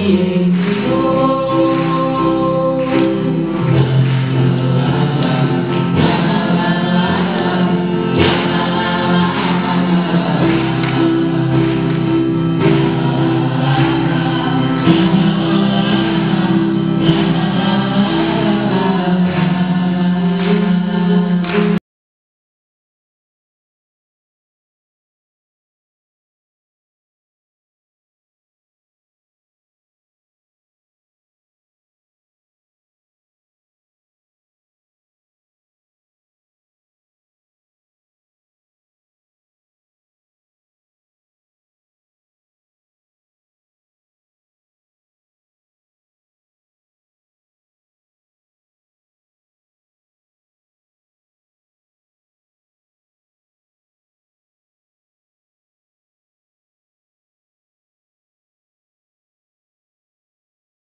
being.